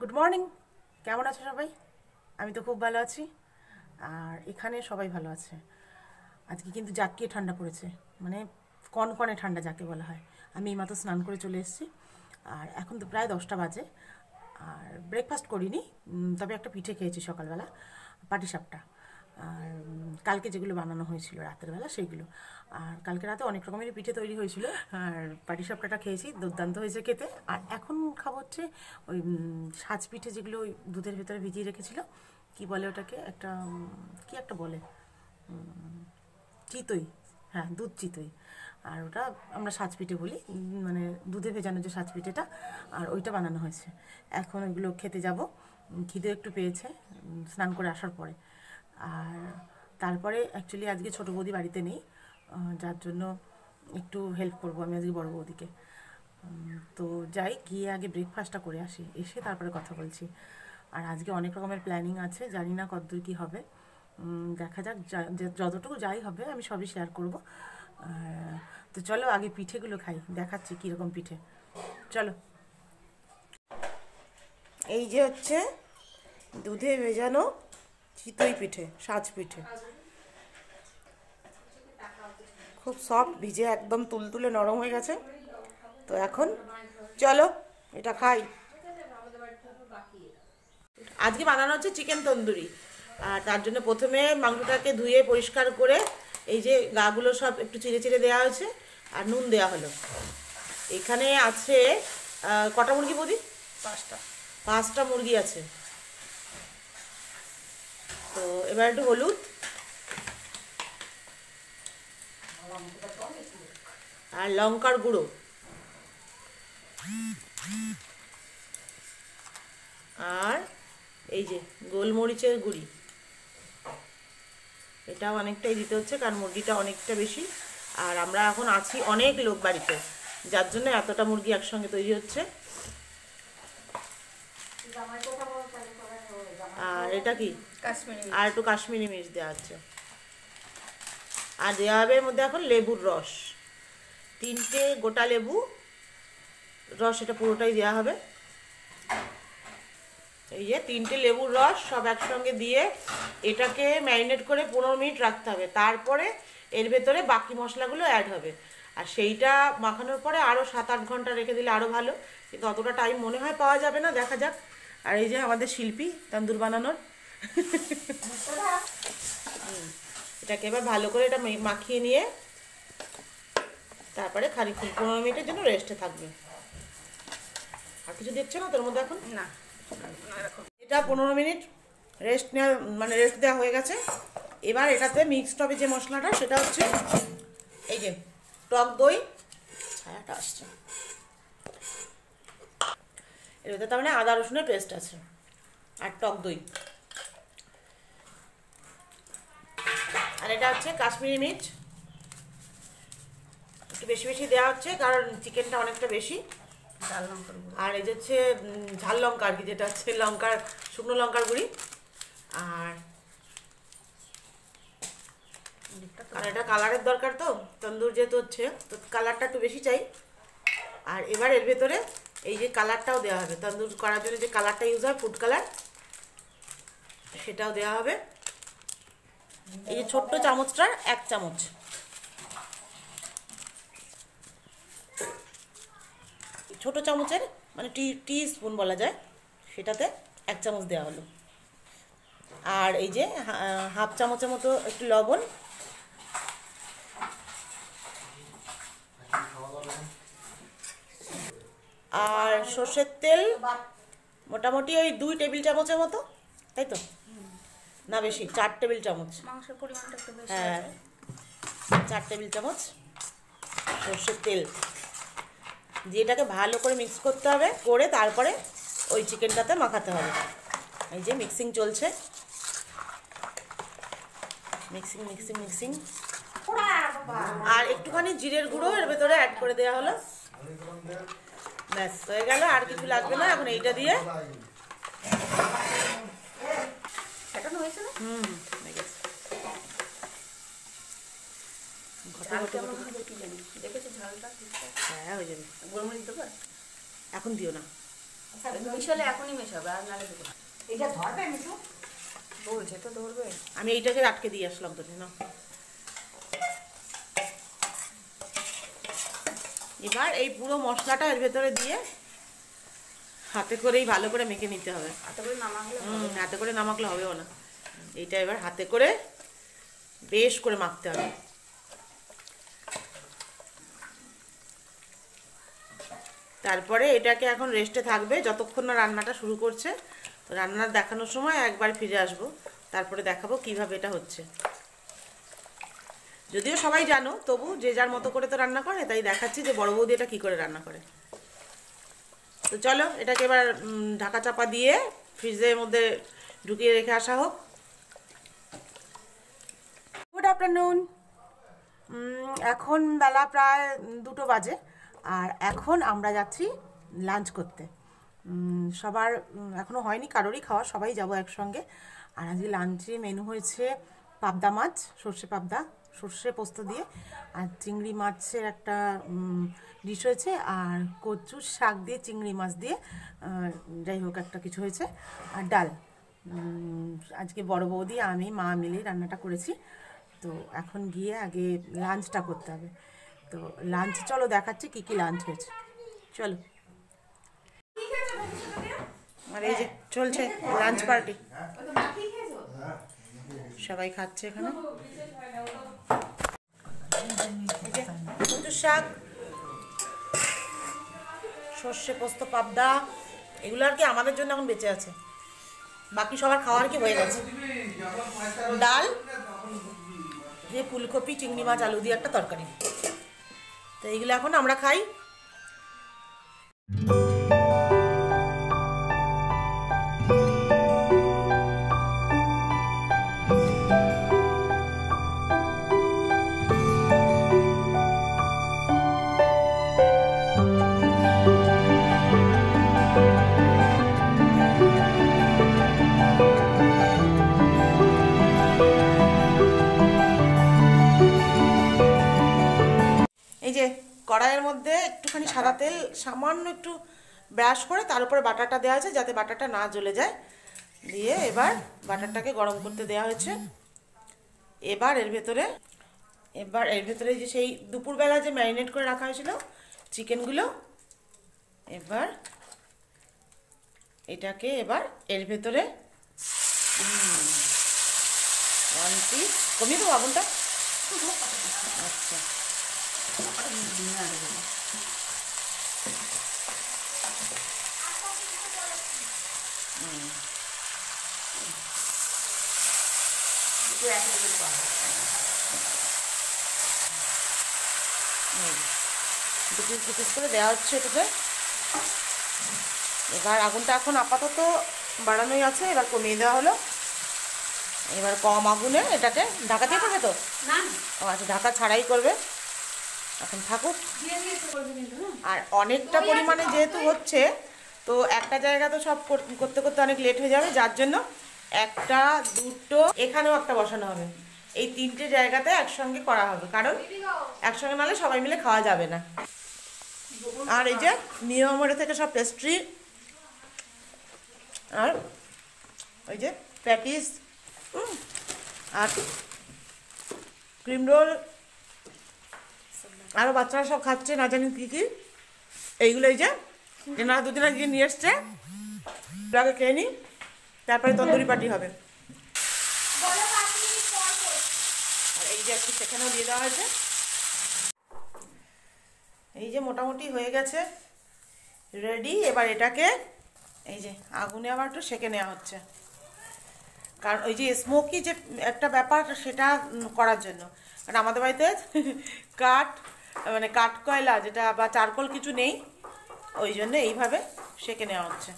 Good morning কেমন আছো সবাই? আমি তো খুব ভালো আছি। আর এখানে সবাই ভালো আছে। আজকে কিন্তু জাকিয়ে ঠান্ডা পড়েছে। মানে কনকনে ঠান্ডা যাকে বলা হয়। আমি এইমাত্র স্নান করে চলে এসেছি। আর এখন তো প্রায় দশটা বাজে। আর ব্রেকফাস্ট করিনি। তবে একটা পিঠে খেয়েছি সকালবেলা। পাটিসাপটা। আর কালকে যেগুলো বানানো হয়েছিল রাতের বেলা সেইগুলো আর কালকে রাতে অনেক রকমের পিঠে তৈরি হয়েছিল। আর পাটি পাটিসাপটাটা খেয়েছি, দুর্দান্ত হয়েছে খেতে। আর এখন খাব হচ্ছে ওই সাজ পিঠে যেগুলো ওই দুধের ভেতরে ভিজিয়ে রেখেছিল। কি বলে ওটাকে? একটা কি একটা বলে? চিতই। হ্যাঁ দুধ চিতই। আর ওটা আমরা সাজ পিঠে বলি। মানে দুধে ভেজানো যে সাজ পিঠেটা, আর ওইটা বানানো হয়েছে। এখন ওইগুলো খেতে যাব। খিদে একটু পেয়েছে। স্নান করে আসার পরে। আর তারপরে অ্যাকচুয়ালি আজকে ছোটো বৌদি বাড়িতে নেই যার জন্য একটু হেল্প করব আমি আজকে বড় বৌদিকে। তো যাই, গিয়ে আগে ব্রেকফাস্টটা করে আসি, এসে তারপরে কথা বলছি। আর আজকে অনেক রকমের প্ল্যানিং আছে, জানি না কতদূর কী হবে। দেখা যাক যতটুকু যাই হবে আমি সবই শেয়ার করব। তো চলো আগে পিঠেগুলো খাই, দেখাচ্ছি কীরকম পিঠে। চলো। এই যে হচ্ছে দুধে ভেজানো চিতই পিঠে সাজ পিঠে। খুব সফট ভিজে একদম তুলতুলে নরম হয়ে গেছে। তো এখন চলো এটা খাই। আজকে বানানো হচ্ছে চিকেন তন্দুরি। আর তার জন্য প্রথমে মাংসটাকে ধুয়ে পরিষ্কার করে এই যে গাগুলো সব একটু চিড়ে চিড়ে দেওয়া হয়েছে আর নুন দেওয়া হলো। এখানে আছে কটা মুরগি বৌদি? পাঁচটা। পাঁচটা মুরগি আছে। তো এবার একটু হলুদ। আর লঙ্কার গুঁড়ো। আর এই যে গোলমরিচের গুঁড়ি। এটা অনেকটাই দিতে হচ্ছে, কারণ মুরগিটা অনেকটা বেশি। আর আমরা এখন আছি অনেক লোক বাড়িতে, যার জন্য এতটা মুরগি একসঙ্গে তৈরি হচ্ছে। এটা কি? আর একটু কাশ্মীরি মির্চ দেওয়া হচ্ছে আর দেওয়া হবে এর মধ্যে এখন লেবুর রস। তিনটে গোটা লেবু রস এটা পুরোটাই দেওয়া হবে। এই যে তিনটে লেবুর রস সব একসঙ্গে দিয়ে এটাকে ম্যারিনেট করে পনেরো মিনিট রাখতে হবে। তারপরে এর ভেতরে বাকি মশলাগুলো অ্যাড হবে। আর সেইটা মাখানোর পরে আরও সাত আট ঘণ্টা রেখে দিলে আরও ভালো। কিন্তু অতটা টাইম মনে হয় পাওয়া যাবে না। দেখা যাক। আর এই যে আমাদের শিল্পী তান্দুর বানানোর। এটাকে এবার ভালো করে এটা মাখিয়ে নিয়ে তারপরে খানিক্ষণ পনেরো মিনিটের জন্য রেস্টে থাকবে। আর কিছু দেখছ না তোর মধ্যে এখন? না। এটা পনেরো মিনিট রেস্ট নেওয়া মানে রেস্ট দেওয়া হয়ে গেছে। এবার এটাতে মিক্সড হবে যে মশলাটা সেটা হচ্ছে এই যে টক দই ছায়াটা আসছে। এর ভেতরে তার মানে আদা রসুনের পেস্ট আছে। আর টক দই। আর এটা হচ্ছে কাশ্মীরি মির্চ। একটু বেশি বেশি দেওয়া হচ্ছে কারণ চিকেনটা অনেকটা বেশি। আর এই যে হচ্ছে ঝাল লঙ্কা আর কি যেটা হচ্ছে লঙ্কার শুকনো লঙ্কার গুঁড়ি। আর কারণ এটা কালারের দরকার তো তন্দুর যেহেতু হচ্ছে তো কালারটা একটু বেশি চাই। আর এবার এর ভেতরে এই যে কালারটাও দেওয়া হবে। তন্দুর করার জন্য যে কালারটা ইউজ হয় ফুড কালার সেটাও দেওয়া হবে। এই যে ছোট্ট চামচটার এক চামচ। ছোট চামচের মানে টি টি স্পুন বলা যায়, সেটাতে এক চামচ দেওয়া হলো। আর এই যে হাফ চামচের মতো একটু লবণ আর সর্ষের তেল মোটামুটি ওই দুই টেবিল চামচের মতো তাই তো? না বেশি চার টেবিল চামচ। মাংসের পরিমাণটা একটু বেশি হ্যাঁ চার টেবিল চামচ সর্ষের তেল। দিয়ে এটাকে ভালো করে মিক্স করতে হবে করে তারপরে ওই চিকেনটাতে মাখাতে হবে। এই যে মিক্সিং চলছে। মিক্সিং মিক্সিং মিক্সিং আর একটুখানি জিরের গুঁড়ো এর ভেতরে অ্যাড করে দেওয়া হলো। ব্যাস হয়ে গেল আর কিছু লাগবে না এখন এইটা দিয়ে। হুম হয়ে হ্যাঁ হয়ে যাবে। গোলমরিচ দেবো? এখন দিও না। মিশালে এখনই মেশাবে আর নালে দেবো না। এইটা ধরবে মিঠু? বলছে তো ধরবে। আমি এইটাকে আটকে দিয়ে আসলাম তো না এবার এই পুরো মশলাটা এর ভেতরে দিয়ে হাতে করেই ভালো করে মেখে নিতে হবে। হাতে করে নামাগুলো হুম, হাতে করে নামাকলে হবেও না। এইটা এবার হাতে করে বেশ করে মাখতে হবে। তারপরে এটাকে এখন রেস্টে থাকবে। যতক্ষণ না রান্নাটা শুরু করছে রান্না দেখানোর সময় একবার ফিরে আসব। তারপরে দেখাবো কীভাবে এটা হচ্ছে। যদিও সবাই জানো, তবু যে যার মতো করে তো রান্না করে, তাই দেখাচ্ছি যে বড় বৌদি এটা কী করে রান্না করে। তো চলো, এটাকে এবার ঢাকা চাপা দিয়ে ফ্রিজের মধ্যে ঢুকিয়ে রেখে আসা হোক। গুড আফটারনুন এখন বেলা প্রায় দুটো বাজে, আর এখন আমরা যাচ্ছি লাঞ্চ করতে। সবার এখনও হয়নি, কারোরই খাওয়া, সবাই যাব একসঙ্গে। আর আজকে লাঞ্চে মেনু হয়েছে পাবদা মাছ, সর্ষে পাবদা। সর্ষে পোস্ত দিয়ে আর চিংড়ি মাছের একটা ডিশ হয়েছে। আর কচুর শাক দিয়ে, চিংড়ি মাছ দিয়ে যাই হোক একটা কিছু হয়েছে। আর ডাল আজকে বড় বৌদি, আমি, মা মিলে রান্নাটা করেছি। তো এখন গিয়ে আগে লাঞ্চটা করতে হবে। তো লাঞ্চ চলো দেখাচ্ছি কি কি লাঞ্চ হয়েছে। চলো। আর এই যে চলছে লাঞ্চ পার্টি সবাই খাচ্ছে এখানে এই যে কচুর শাক, সর্ষে, পোস্ত, পাবদা, এগুলো আর কি আমাদের জন্য এখন বেঁচে আছে। বাকি সবার খাওয়ার কি হয়ে গেছে? ডাল, যে ফুলকপি, চিংড়ি মাছ, আলু দিয়ে একটা তরকারি। তো এইগুলো এখন আমরা খাই। কড়াইয়ের মধ্যে একটুখানি সাদা তেল সামান্য একটু ব্রাশ করে তার উপরে বাটারটা দেওয়া আছে যাতে বাটারটা না জ্বলে যায়। দিয়ে এবার বাটারটাকে গরম করতে দেওয়া হয়েছে। এবার এর ভেতরে এবার এর ভেতরে যে সেই দুপুরবেলা যে ম্যারিনেট করে রাখা হয়েছিল চিকেনগুলো এবার এটাকে এবার এর ভেতরে ওয়ান পিস কমিয়ে দেবো আগুনটা? আচ্ছা। দু পিস দু পিস করে দেওয়া হচ্ছে এটাতে। এবার আগুনটা এখন আপাতত বাড়ানোই আছে এবার কমিয়ে দেওয়া হলো। এবার কম আগুনে এটাকে ঢাকা দিয়ে করবে তো? না। ও আচ্ছা ঢাকা ছাড়াই করবে। এখন থাকুক। না আর অনেকটা পরিমাণে যেহেতু হচ্ছে তো একটা জায়গা তো সব করতে করতে অনেক লেট হয়ে যাবে যার জন্য একটা দুটো এখানেও একটা বসানো হবে। এই তিনটে জায়গাতে একসঙ্গে করা হবে কারণ একসঙ্গে নাহলে সবাই মিলে খাওয়া যাবে না। আর এই যে নিয়মরে থেকে সব পেস্ট্রি আর ওই যে প্যাটিস আর ক্রিম রোল আরও বাচ্চারা সব খাচ্ছে, না জানি কী কী। এইগুলো এই যে এনারা দুদিন আগে নিয়ে এসছে। আগে খেয়ে নিই তারপরে তন্দুরি পার্টি হবে। আর এই যে একটু সেখানেও দিয়ে দেওয়া হয়েছে। এই যে মোটামুটি হয়ে গেছে, রেডি। এবার এটাকে, এই যে আগুনে আবার একটু সেকে নেওয়া হচ্ছে। কারণ ওই যে স্মোকি যে একটা ব্যাপার, সেটা করার জন্য। কারণ আমাদের বাড়িতে কাঠ মানে কাঠ কয়লা যেটা বা চারকোল কিছু নেই ওই জন্য এইভাবে সেকে নেওয়া হচ্ছে।